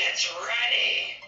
It's ready!